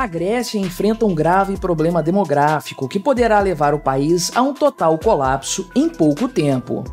A Grécia enfrenta um grave problema demográfico que poderá levar o país a um total colapso em pouco tempo.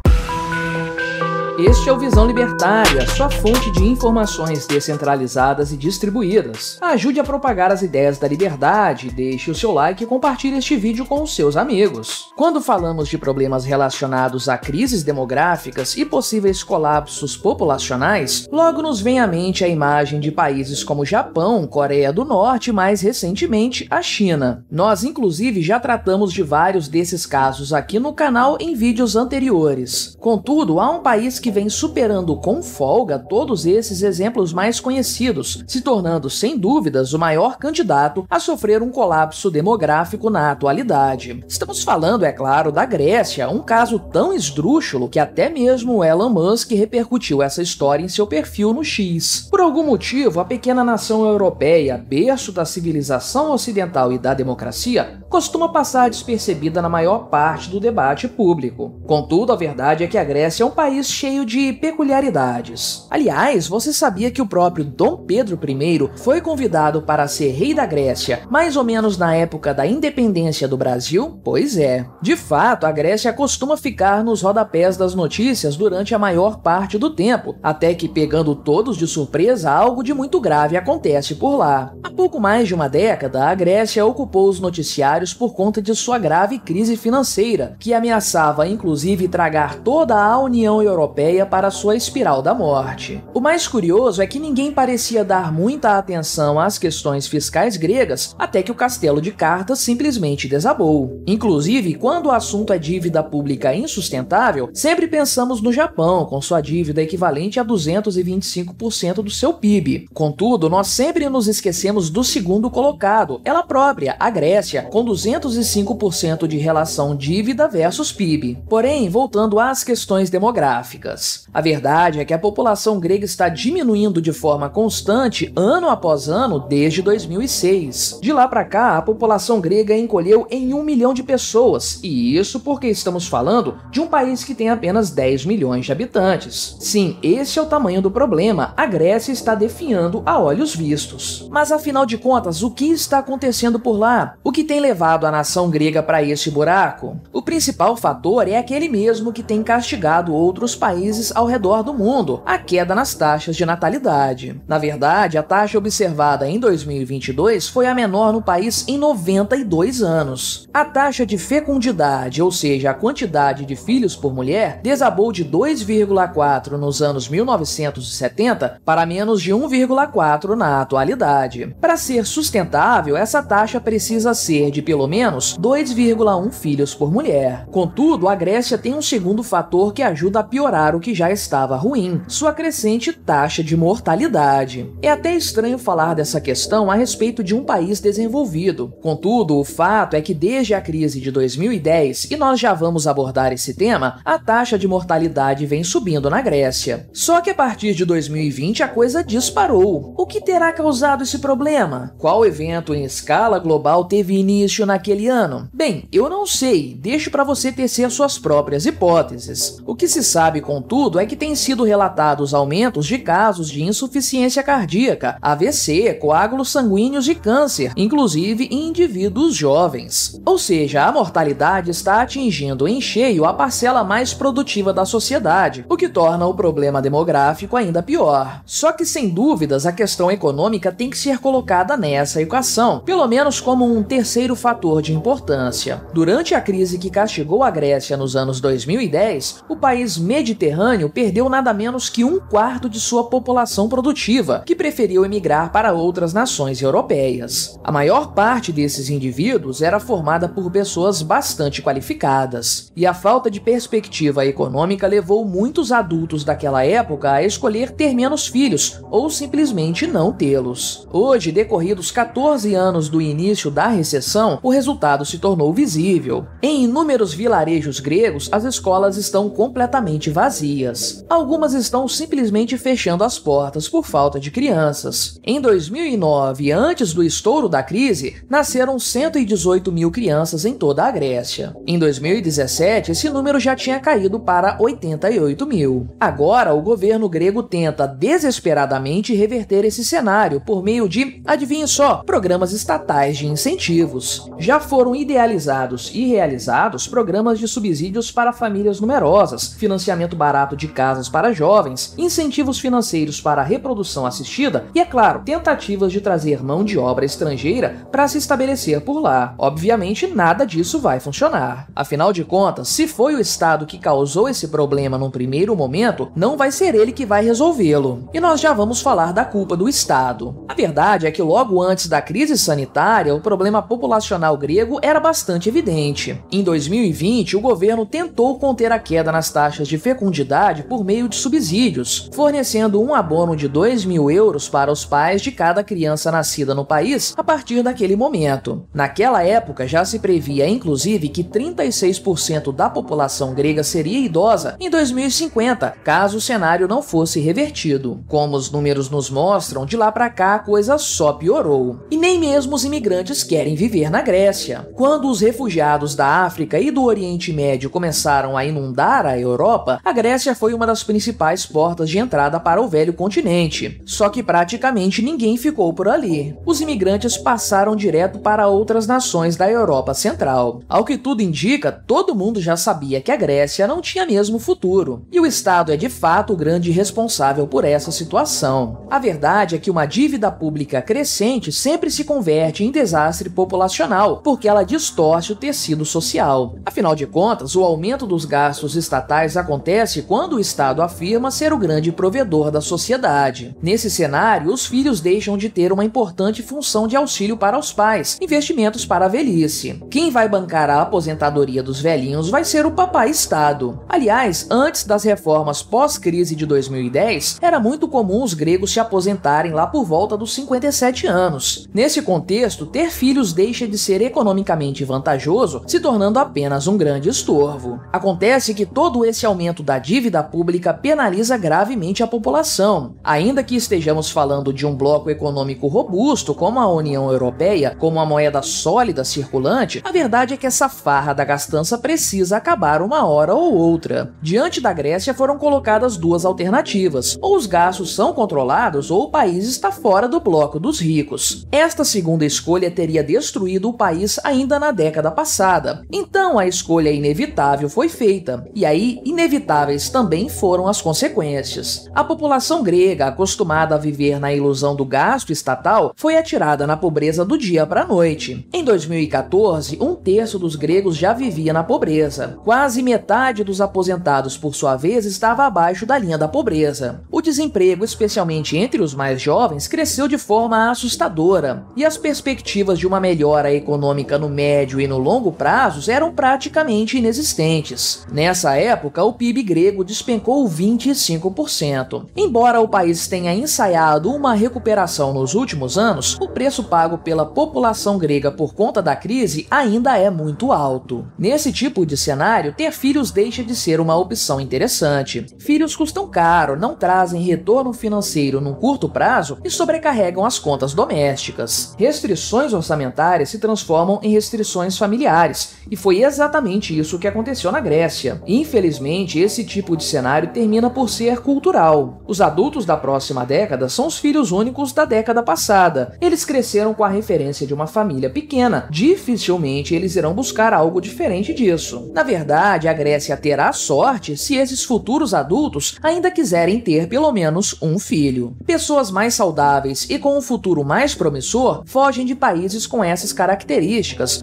Este é o Visão Libertária, sua fonte de informações descentralizadas e distribuídas. Ajude a propagar as ideias da liberdade, deixe o seu like e compartilhe este vídeo com os seus amigos. Quando falamos de problemas relacionados a crises demográficas e possíveis colapsos populacionais, logo nos vem à mente a imagem de países como Japão, Coreia do Norte e mais recentemente a China. Nós inclusive já tratamos de vários desses casos aqui no canal em vídeos anteriores. Contudo, há um país que que vem superando com folga todos esses exemplos mais conhecidos, se tornando sem dúvidas o maior candidato a sofrer um colapso demográfico na atualidade. Estamos falando, é claro, da Grécia, um caso tão esdrúxulo que até mesmo Elon Musk repercutiu essa história em seu perfil no X. Por algum motivo, a pequena nação europeia, berço da civilização ocidental e da democracia, costuma passar despercebida na maior parte do debate público. Contudo, a verdade é que a Grécia é um país cheio de peculiaridades. Aliás, você sabia que o próprio Dom Pedro I foi convidado para ser rei da Grécia, mais ou menos na época da independência do Brasil? Pois é. De fato, a Grécia costuma ficar nos rodapés das notícias durante a maior parte do tempo, até que, pegando todos de surpresa, algo de muito grave acontece por lá. Há pouco mais de uma década, a Grécia ocupou os noticiários por conta de sua grave crise financeira, que ameaçava inclusive tragar toda a União Europeia para sua espiral da morte. O mais curioso é que ninguém parecia dar muita atenção às questões fiscais gregas até que o castelo de cartas simplesmente desabou. Inclusive, quando o assunto é dívida pública insustentável, sempre pensamos no Japão, com sua dívida equivalente a 225% do seu PIB. Contudo, nós sempre nos esquecemos do segundo colocado, ela própria, a Grécia, com 205% de relação dívida versus PIB. Porém, voltando às questões demográficas, a verdade é que a população grega está diminuindo de forma constante ano após ano desde 2006. De lá para cá, a população grega encolheu em um milhão de pessoas, e isso porque estamos falando de um país que tem apenas 10 milhões de habitantes. Sim, esse é o tamanho do problema. A Grécia está definhando a olhos vistos. Mas afinal de contas, o que está acontecendo por lá? O que tem levado a nação grega para esse buraco? O principal fator é aquele mesmo que tem castigado outros países ao redor do mundo, a queda nas taxas de natalidade. Na verdade, a taxa observada em 2022 foi a menor no país em 92 anos. A taxa de fecundidade, ou seja, a quantidade de filhos por mulher, desabou de 2,4 nos anos 1970 para menos de 1,4 na atualidade. Para ser sustentável, essa taxa precisa ser de pelo menos 2,1 filhos por mulher. Contudo, a Grécia tem um segundo fator que ajuda a piorar o que já estava ruim, sua crescente taxa de mortalidade. É até estranho falar dessa questão a respeito de um país desenvolvido. Contudo, o fato é que desde a crise de 2010, e nós já vamos abordar esse tema, a taxa de mortalidade vem subindo na Grécia. Só que a partir de 2020 a coisa disparou. O que terá causado esse problema? Qual evento em escala global teve início naquele ano? Bem, eu não sei, deixo para você tecer suas próprias hipóteses. O que se sabe contudo, é que têm sido relatados aumentos de casos de insuficiência cardíaca, AVC, coágulos sanguíneos e câncer, inclusive em indivíduos jovens. Ou seja, a mortalidade está atingindo em cheio a parcela mais produtiva da sociedade, o que torna o problema demográfico ainda pior. Só que, sem dúvidas, a questão econômica tem que ser colocada nessa equação, pelo menos como um terceiro fator de importância. Durante a crise que castigou a Grécia nos anos 2010, o país Mediterrâneo perdeu nada menos que um quarto de sua população produtiva, que preferiu emigrar para outras nações europeias. A maior parte desses indivíduos era formada por pessoas bastante qualificadas, e a falta de perspectiva econômica levou muitos adultos daquela época a escolher ter menos filhos ou simplesmente não tê-los. Hoje, decorridos 14 anos do início da recessão, o resultado se tornou visível. Em inúmeros vilarejos gregos, as escolas estão completamente vazias. Algumas estão simplesmente fechando as portas por falta de crianças. Em 2009, antes do estouro da crise, nasceram 118 mil crianças em toda a Grécia. Em 2017, esse número já tinha caído para 88 mil. Agora, o governo grego tenta desesperadamente reverter esse cenário por meio de, adivinhe só, programas estatais de incentivos. Já foram idealizados e realizados programas de subsídios para famílias numerosas, financiamento barato de casas para jovens, incentivos financeiros para a reprodução assistida e, é claro, tentativas de trazer mão de obra estrangeira para se estabelecer por lá. Obviamente, nada disso vai funcionar. Afinal de contas, se foi o Estado que causou esse problema num primeiro momento, não vai ser ele que vai resolvê-lo. E nós já vamos falar da culpa do Estado. A verdade é que logo antes da crise sanitária, o problema populacional grego era bastante evidente. Em 2020, o governo tentou conter a queda nas taxas de fecundidade por meio de subsídios, fornecendo um abono de 2 mil euros para os pais de cada criança nascida no país a partir daquele momento. Naquela época, já se previa inclusive que 36% da população grega seria idosa em 2050, caso o cenário não fosse revertido. Como os números nos mostram, de lá para cá a coisa só piorou. E nem mesmo os imigrantes querem viver na Grécia. Quando os refugiados da África e do Oriente Médio começaram a inundar a Europa, a Grécia foi uma das principais portas de entrada para o velho continente. Só que praticamente ninguém ficou por ali. Os imigrantes passaram direto para outras nações da Europa Central. Ao que tudo indica, todo mundo já sabia que a Grécia não tinha mesmo futuro. E o Estado é de fato o grande responsável por essa situação. A verdade é que uma dívida pública crescente sempre se converte em desastre populacional, porque ela distorce o tecido social. Afinal de contas, o aumento dos gastos estatais acontece quando o Estado afirma ser o grande provedor da sociedade. Nesse cenário, os filhos deixam de ter uma importante função de auxílio para os pais, investimentos para a velhice. Quem vai bancar a aposentadoria dos velhinhos vai ser o papai Estado. Aliás, antes das reformas pós-crise de 2010, era muito comum os gregos se aposentarem lá por volta dos 57 anos. Nesse contexto, ter filhos deixa de ser economicamente vantajoso, se tornando apenas um grande estorvo. Acontece que todo esse aumento da dívida pública penaliza gravemente a população. Ainda que estejamos falando de um bloco econômico robusto, como a União Europeia, como uma moeda sólida circulante, a verdade é que essa farra da gastança precisa acabar uma hora ou outra. Diante da Grécia foram colocadas duas alternativas: ou os gastos são controlados ou o país está fora do bloco dos ricos. Esta segunda escolha teria destruído o país ainda na década passada. Então a escolha inevitável foi feita, e aí inevitáveis também foram as consequências. A população grega, acostumada a viver na ilusão do gasto estatal, foi atirada na pobreza do dia para a noite. Em 2014, um terço dos gregos já vivia na pobreza. Quase metade dos aposentados, por sua vez, estava abaixo da linha da pobreza. O desemprego, especialmente entre os mais jovens, cresceu de forma assustadora, e as perspectivas de uma melhora econômica no médio e no longo prazos eram praticamente inexistentes. Nessa época, o PIB grego despencou 25%. Embora o país tenha ensaiado uma recuperação nos últimos anos, o preço pago pela população grega por conta da crise ainda é muito alto. Nesse tipo de cenário, ter filhos deixa de ser uma opção interessante. Filhos custam caro, não trazem retorno financeiro num curto prazo e sobrecarregam as contas domésticas. Restrições orçamentárias se transformam em restrições familiares, e foi exatamente isso que aconteceu na Grécia. Infelizmente, esse tipo de cenário termina por ser cultural. Os adultos da próxima década são os filhos únicos da década passada. Eles cresceram com a referência de uma família pequena. Dificilmente eles irão buscar algo diferente disso. Na verdade, a Grécia terá sorte se esses futuros adultos ainda quiserem ter pelo menos um filho. Pessoas mais saudáveis e com um futuro mais promissor fogem de países com essas características,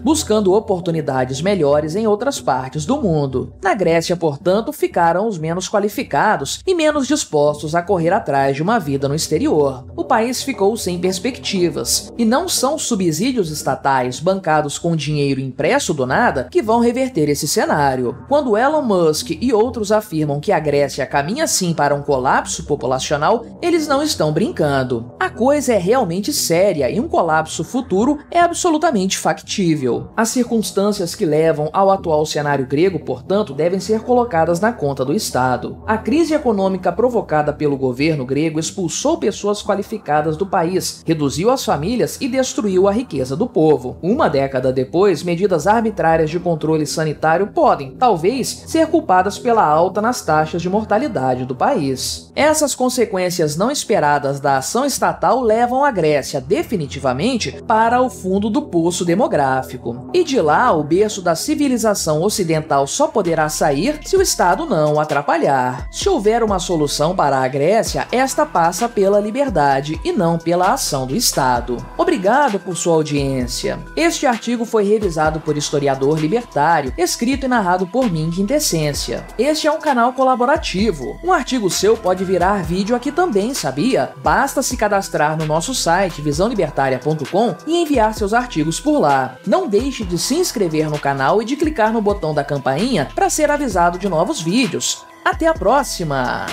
buscando oportunidades melhores em outras partes do mundo. Na Grécia, portanto, ficaram os menos qualificados e menos dispostos a correr atrás de uma vida no exterior. O país ficou sem perspectivas, e não são subsídios estatais bancados com dinheiro impresso do nada que vão reverter esse cenário. Quando Elon Musk e outros afirmam que a Grécia caminha sim para um colapso populacional, eles não estão brincando. A coisa é realmente séria e um colapso futuro é absolutamente plenamente factível. As circunstâncias que levam ao atual cenário grego, portanto, devem ser colocadas na conta do Estado. A crise econômica provocada pelo governo grego expulsou pessoas qualificadas do país, reduziu as famílias e destruiu a riqueza do povo. Uma década depois, medidas arbitrárias de controle sanitário podem, talvez, ser culpadas pela alta nas taxas de mortalidade do país. Essas consequências não esperadas da ação estatal levam a Grécia definitivamente para o fundo do poço demográfico. E de lá, o berço da civilização ocidental só poderá sair se o Estado não atrapalhar. Se houver uma solução para a Grécia, esta passa pela liberdade e não pela ação do Estado. Obrigado por sua audiência. Este artigo foi revisado por historiador libertário, escrito e narrado por mim, Quintessência. Este é um canal colaborativo. Um artigo seu pode virar vídeo aqui também, sabia? Basta se cadastrar no nosso site visãolibertaria.com e enviar seus artigos por lá. Não deixe de se inscrever no canal e de clicar no botão da campainha para ser avisado de novos vídeos. Até a próxima!